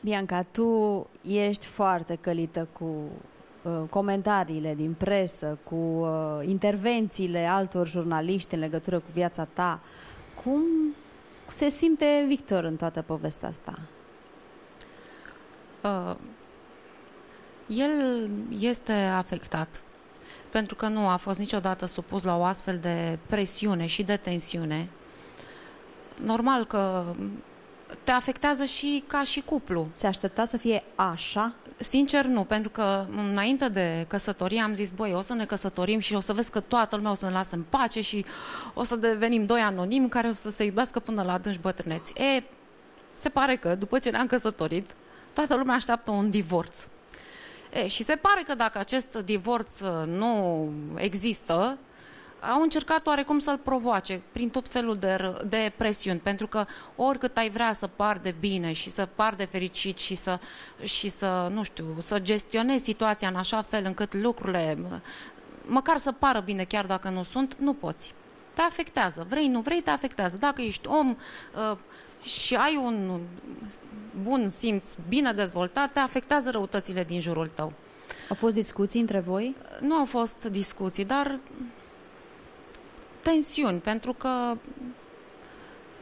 Bianca, tu ești foarte călită cu uh, comentariile din presă, cu uh, intervențiile altor jurnaliști în legătură cu viața ta. Cum se simte Victor în toată povestea asta? Uh, el este afectat pentru că nu a fost niciodată supus la o astfel de presiune și de tensiune. Normal că te afectează și ca și cuplu. Se aștepta să fie așa? Sincer, nu, pentru că înainte de căsătorie am zis, băi, o să ne căsătorim și o să vezi că toată lumea o să ne lasă în pace și o să devenim doi anonimi care o să se iubească până la adânci bătrâneți. E, se pare că după ce ne-am căsătorit, toată lumea așteaptă un divorț. E, și se pare că dacă acest divorț nu există, au încercat oarecum să-l provoace prin tot felul de, de presiuni, pentru că oricât ai vrea să par de bine și să par de fericit și să, și să, nu știu, să gestionezi situația în așa fel încât lucrurile, măcar să pară bine chiar dacă nu sunt, nu poți. Te afectează. Vrei, nu vrei, te afectează. Dacă ești om uh, și ai un bun simț bine dezvoltat, te afectează răutățile din jurul tău. Au fost discuții între voi? Nu au fost discuții, dar tensiuni, pentru că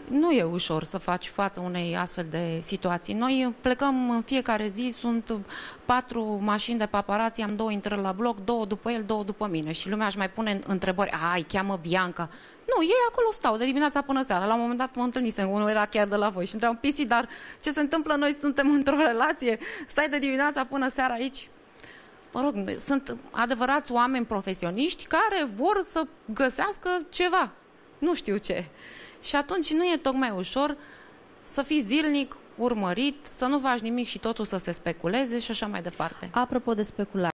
nu e ușor să faci față unei astfel de situații. Noi plecăm în fiecare zi, sunt patru mașini de paparații, am două intrări la bloc, două după el, două după mine. Și lumea își mai pune întrebări, ai, cheamă Bianca. Nu, ei acolo stau, de dimineața până seara. La un moment dat mă întâlnisem, unul era chiar de la voi și întreabă, Pisi, dar ce se întâmplă? Noi suntem într-o relație, stai de dimineața până seara aici? Mă rog, sunt adevărați oameni profesioniști care vor să găsească ceva, nu știu ce. Și atunci nu e tocmai ușor să fii zilnic urmărit, să nu faci nimic și totul să se speculeze și așa mai departe. Apropo de speculare,